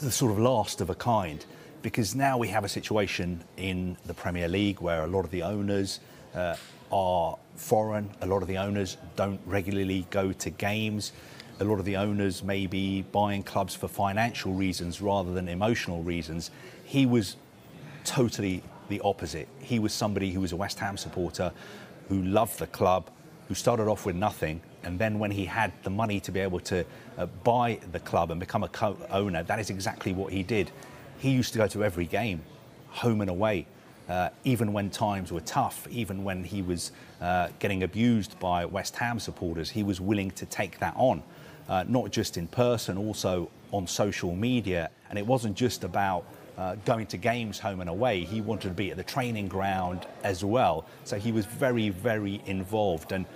the sort of last of a kind because now we have a situation in the Premier League where a lot of the owners uh, are foreign, a lot of the owners don't regularly go to games. A lot of the owners may be buying clubs for financial reasons rather than emotional reasons. He was totally the opposite. He was somebody who was a West Ham supporter who loved the club, who started off with nothing, and then when he had the money to be able to uh, buy the club and become a co-owner, that is exactly what he did. He used to go to every game, home and away. Uh, even when times were tough, even when he was uh, getting abused by West Ham supporters, he was willing to take that on, uh, not just in person, also on social media. And it wasn't just about uh, going to games home and away. He wanted to be at the training ground as well. So he was very, very involved. And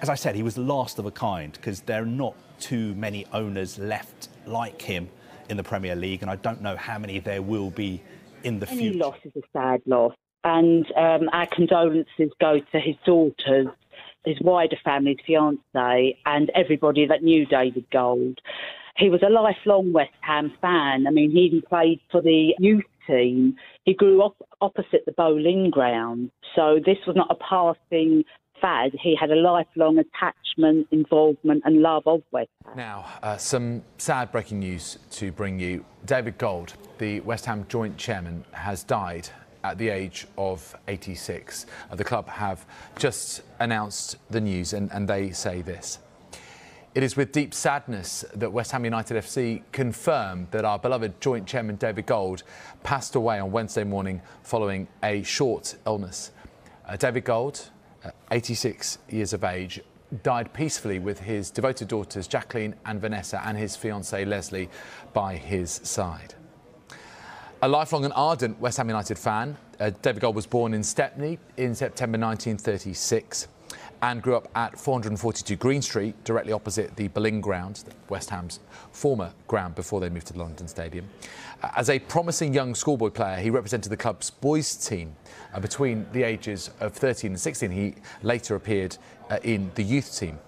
as I said, he was last of a kind because there are not too many owners left like him in the Premier League. And I don't know how many there will be in the Any future. loss is a sad loss. And um, our condolences go to his daughters, his wider family, his fiance, and everybody that knew David Gold he was a lifelong West Ham fan. I mean, he even played for the youth team. He grew up opposite the Boleyn ground. So this was not a passing fad. He had a lifelong attachment, involvement, and love of West Ham. Now, uh, some sad breaking news to bring you. David Gold, the West Ham joint chairman, has died at the age of 86. Uh, the club have just announced the news, and, and they say this. It is with deep sadness that West Ham United FC confirm that our beloved joint chairman David Gold passed away on Wednesday morning following a short illness. Uh, David Gold, 86 years of age, died peacefully with his devoted daughters Jacqueline and Vanessa and his fiancée Lesley by his side. A lifelong and ardent West Ham United fan, uh, David Gold was born in Stepney in September 1936 and grew up at 442 Green Street, directly opposite the Boleyn ground, West Ham's former ground before they moved to the London Stadium. As a promising young schoolboy player, he represented the club's boys team uh, between the ages of 13 and 16. He later appeared uh, in the youth team.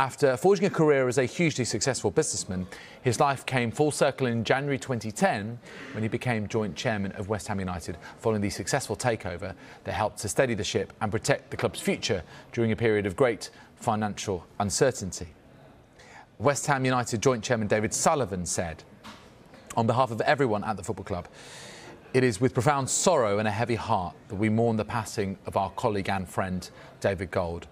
After forging a career as a hugely successful businessman, his life came full circle in January 2010 when he became joint chairman of West Ham United following the successful takeover that helped to steady the ship and protect the club's future during a period of great financial uncertainty. West Ham United joint chairman David Sullivan said, on behalf of everyone at the football club, it is with profound sorrow and a heavy heart that we mourn the passing of our colleague and friend David Gold.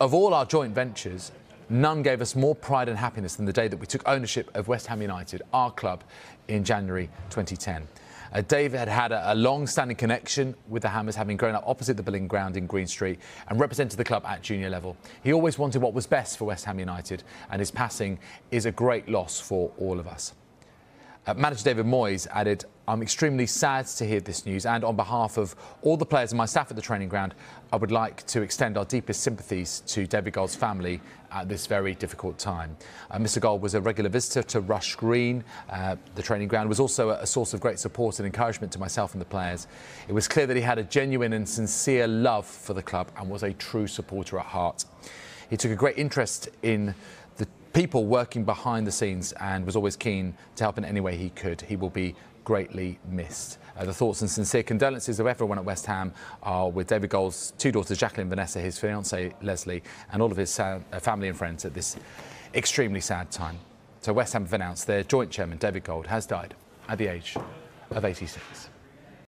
Of all our joint ventures, none gave us more pride and happiness than the day that we took ownership of West Ham United, our club, in January 2010. Uh, Dave had had a, a long-standing connection with the Hammers, having grown up opposite the Boleyn ground in Green Street and represented the club at junior level. He always wanted what was best for West Ham United, and his passing is a great loss for all of us. Uh, manager David Moyes added, I'm extremely sad to hear this news, and on behalf of all the players and my staff at the training ground, I would like to extend our deepest sympathies to David Gold's family at this very difficult time. Uh, Mr. Gold was a regular visitor to Rush Green. Uh, the training ground was also a source of great support and encouragement to myself and the players. It was clear that he had a genuine and sincere love for the club and was a true supporter at heart. He took a great interest in the people working behind the scenes and was always keen to help in any way he could. He will be greatly missed. Uh, the thoughts and sincere condolences of everyone at West Ham are with David Gold's two daughters, Jacqueline Vanessa, his fiancée Lesley, and all of his uh, family and friends at this extremely sad time. So West Ham have announced their joint chairman, David Gold, has died at the age of 86.